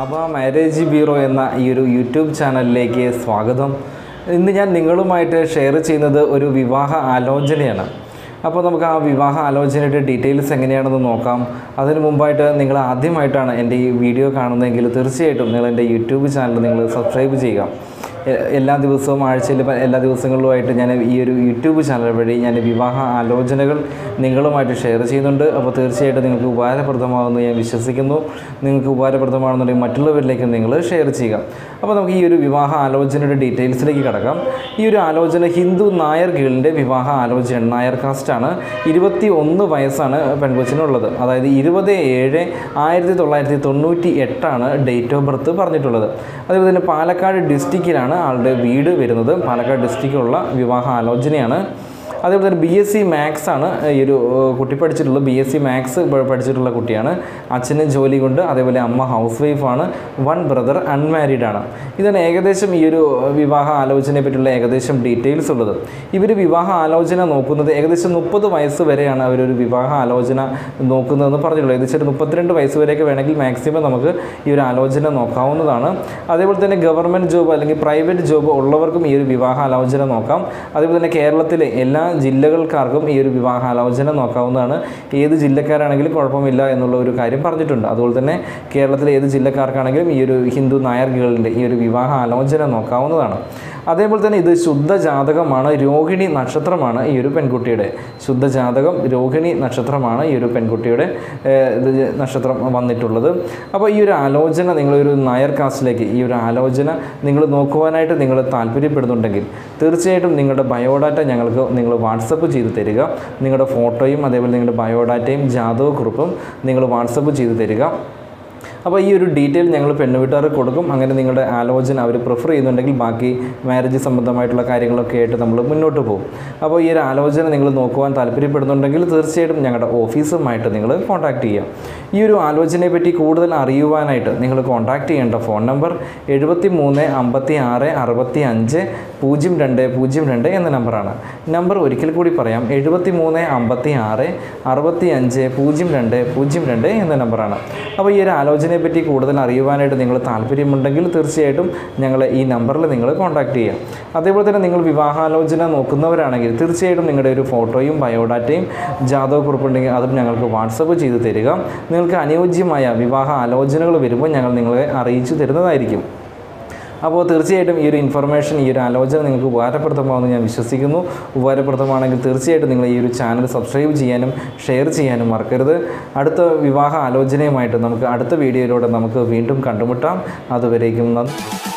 ലാഭ marriage bureau എന്ന ഈ ഒരു യൂട്യൂബ് ചാനലിലേക്ക് സ്വാഗതം. ഇന്ന് ഞാൻ നിങ്ങളുമായിട്ട് ഷെയർ ചെയ്യുന്നത് ഒരു വിവാഹ ആലോചനയാണ്. അപ്പോൾ നമുക്ക് ആ വിവാഹ ആലോചനയുടെ ഡീറ്റെയിൽസ് എങ്ങനെയാണെന്ന് നോക്കാം. അതിന് മുമ്പായിട്ട് നിങ്ങൾ ആദ്യമായിട്ടാണ് എന്റെ ഈ വീഡിയോ കാണുന്നതെങ്കിൽ തീർച്ചയായിട്ടും നിങ്ങൾ എന്റെ യൂട്യൂബ് ചാനൽ നിങ്ങൾ സബ്സ്ക്രൈബ് ചെയ്യുക. എല്ലാ ദിവസവും ആഴ്ചയിൽ എല്ലാ ദിവസങ്ങളിലുമായിട്ട് ഞാൻ ഈ ഒരു യൂട്യൂബ് ചാനൽ വഴി ഞാൻ വിവാഹ ആലോചനകൾ നിങ്ങളുമായിട്ട് ഷെയർ ചെയ്യുന്നുണ്ട്. അപ്പോൾ തീർച്ചയായിട്ടും നിങ്ങൾക്ക് ഉപകാരപ്രദമാകുമെന്ന് ഞാൻ വിശ്വസിക്കുന്നു. നിങ്ങൾക്ക് ഉപകാരപ്രദമാണെന്നുണ്ടെങ്കിൽ മറ്റുള്ളവരിലേക്ക് നിങ്ങൾ ഷെയർ ചെയ്യുക. അപ്പോൾ നമുക്ക് ഈ ഒരു വിവാഹ ആലോചനയുടെ ഡീറ്റെയിൽസിലേക്ക് കിടക്കാം. ഈ ഒരു ആലോചന ഹിന്ദു നായർ ഗേളിന്റെ വിവാഹ ആലോചന നായർ കാസ്റ്റാണ്. ഇരുപത്തി ഒന്ന് വയസ്സാണ് പെൺകൊച്ചിനുള്ളത്. അതായത് ഇരുപത് ഏഴ് ആയിരത്തി തൊള്ളായിരത്തി തൊണ്ണൂറ്റി എട്ടാണ് ഡേറ്റ് ഓഫ് ബർത്ത് പറഞ്ഞിട്ടുള്ളത്. അതുപോലെ തന്നെ പാലക്കാട് ഡിസ്ട്രിക്റ്റിലാണ് ആളുടെ വീട് വരുന്നത് പാലക്കാട് ഡിസ്ട്രിക്റ്റിലുള്ള വിവാഹ ആലോചനയാണ് അതേപോലെ തന്നെ ബി എസ് സി മാത്സ് ആണ് ഈ ഒരു കുട്ടി പഠിച്ചിട്ടുള്ളത് ബി എസ് സി മാത്സ് പഠിച്ചിട്ടുള്ള കുട്ടിയാണ്. അച്ഛന് ജോലി കൊണ്ട് അതേപോലെ അമ്മ ഹൗസ് വൈഫാണ് വൺ ബ്രദർ അൺമാരീഡ് ആണ്. ഇതാണ് ഏകദേശം ഈ ഒരു വിവാഹ ആലോചനയെ പറ്റിയുള്ള ഏകദേശം ഡീറ്റെയിൽസ് ഉള്ളത്. ഇവർ വിവാഹ ആലോചന നോക്കുന്നത് ഏകദേശം മുപ്പത് വയസ്സ് വരെയാണ് അവരൊരു വിവാഹ ആലോചന നോക്കുന്നതെന്ന് പറഞ്ഞിട്ടുള്ളത്. ഏകദേശം ഒരു മുപ്പത്തിരണ്ട് വയസ്സ് വരെയൊക്കെ വേണമെങ്കിൽ മാക്സിമം നമുക്ക് ഈ ഒരു ആലോചന നോക്കാവുന്നതാണ്. അതേപോലെ തന്നെ ഗവൺമെന്റ് ജോബ് അല്ലെങ്കിൽ പ്രൈവറ്റ് ജോബ് ഉള്ളവർക്കും ഈ ഒരു വിവാഹ ആലോചന നോക്കാം. അതേപോലെ തന്നെ കേരളത്തിലെ എല്ലാ ജില്ലകൾക്കാർക്കും ഈ ഒരു വിവാഹാലോചന നോക്കാവുന്നതാണ്. ഏത് ജില്ലക്കാരാണെങ്കിലും കുഴപ്പമില്ല എന്നുള്ള ഒരു കാര്യം പറഞ്ഞിട്ടുണ്ട്. അതുപോലെ തന്നെ കേരളത്തിലെ ഏത് ജില്ലക്കാർക്കാണെങ്കിലും ഈ ഒരു ഹിന്ദു നായർഗികളുടെ ഈ ഒരു വിവാഹ ആലോചന നോക്കാവുന്നതാണ്. അതേപോലെ തന്നെ ഇത് ശുദ്ധ ജാതകമാണ് രോഹിണി നക്ഷത്രമാണ് ഈ ഒരു പെൺകുട്ടിയുടെ. ശുദ്ധ ജാതകം രോഹിണി നക്ഷത്രമാണ് ഈ ഒരു പെൺകുട്ടിയുടെ ഇത് നക്ഷത്രം വന്നിട്ടുള്ളത്. അപ്പോൾ ഈ ഒരു ആലോചന നിങ്ങളൊരു നായർ കാസ്റ്റിലേക്ക് ഈ ഒരു ആലോചന നിങ്ങൾ നോക്കുവാനായിട്ട് നിങ്ങൾ താല്പര്യപ്പെടുന്നുണ്ടെങ്കിൽ തീർച്ചയായിട്ടും നിങ്ങളുടെ ബയോഡാറ്റ ഞങ്ങൾക്ക് നിങ്ങൾ വാട്സപ്പ് ചെയ്ത് തരിക. നിങ്ങളുടെ ഫോട്ടോയും അതേപോലെ നിങ്ങളുടെ ബയോഡാറ്റയും ജാതക കുറിപ്പും നിങ്ങൾ വാട്സപ്പ് ചെയ്ത് തരിക. അപ്പോൾ ഈ ഒരു ഡീറ്റെയിൽ ഞങ്ങൾ പെണ്ണുവീട്ടുകാർക്ക് കൊടുക്കും. അങ്ങനെ നിങ്ങളുടെ ആലോചന അവർ പ്രിഫർ ചെയ്യുന്നുണ്ടെങ്കിൽ ബാക്കി മാരേജ് സംബന്ധമായിട്ടുള്ള കാര്യങ്ങളൊക്കെ ആയിട്ട് നമ്മൾ മുന്നോട്ട് പോകും. അപ്പോൾ ഈ ഒരു ആലോചന നിങ്ങൾ നോക്കുവാൻ താല്പര്യപ്പെടുന്നുണ്ടെങ്കിൽ തീർച്ചയായിട്ടും ഞങ്ങളുടെ ഓഫീസുമായിട്ട് നിങ്ങൾ കോൺടാക്റ്റ് ചെയ്യാം. ഈ ഒരു ആലോചനയെ പറ്റി കൂടുതൽ അറിയുവാനായിട്ട് നിങ്ങൾ കോൺടാക്റ്റ് ചെയ്യേണ്ട ഫോൺ നമ്പർ എഴുപത്തി മൂന്ന് അമ്പത്തി ആറ് അറുപത്തി അഞ്ച് പൂജ്യം രണ്ട് പൂജ്യം രണ്ട് എന്ന നമ്പറാണ് നമ്പർ ഒരിക്കൽ കൂടി പറയാം എഴുപത്തി മൂന്ന് അമ്പത്തി ആറ് അറുപത്തി അഞ്ച് പൂജ്യം രണ്ട് പൂജ്യം രണ്ട് എന്ന നമ്പറാണ് അപ്പോൾ ഈ ഒരു ആലോചനയെ പറ്റി കൂടുതൽ അറിയുവാനായിട്ട് നിങ്ങൾ താല്പര്യമുണ്ടെങ്കിൽ തീർച്ചയായിട്ടും ഞങ്ങളെ ഈ നമ്പറിൽ നിങ്ങൾ കോൺടാക്റ്റ് ചെയ്യാം. അതേപോലെ തന്നെ നിങ്ങൾ വിവാഹാലോചന നോക്കുന്നവരാണെങ്കിൽ തീർച്ചയായിട്ടും നിങ്ങളുടെ ഒരു ഫോട്ടോയും ബയോഡാറ്റയും ജാതക കുറിപ്പുണ്ടെങ്കിൽ അതും ഞങ്ങൾക്ക് വാട്സപ്പ് ചെയ്ത് തരിക. നിങ്ങൾക്ക് അനുയോജ്യമായ വിവാഹ ആലോചനകൾ വരുമ്പോൾ ഞങ്ങൾ നിങ്ങളെ അറിയിച്ചു തരുന്നതായിരിക്കും. അപ്പോൾ തീർച്ചയായിട്ടും ഈ ഒരു ഇൻഫർമേഷൻ ഈ ഒരു ആലോചന നിങ്ങൾക്ക് ഉപകാരപ്രദമാകുമെന്ന് ഞാൻ വിശ്വസിക്കുന്നു. ഉപകാരപ്രദമാണെങ്കിൽ തീർച്ചയായിട്ടും നിങ്ങൾ ഈ ഒരു ചാനൽ സബ്സ്ക്രൈബ് ചെയ്യാനും ഷെയർ ചെയ്യാനും മറക്കരുത്. അടുത്ത വിവാഹ ആലോചനയുമായിട്ട് നമുക്ക് അടുത്ത വീഡിയോയിലൂടെ നമുക്ക് വീണ്ടും കണ്ടുമുട്ടാം. അതുവരേക്കും നന്ദി.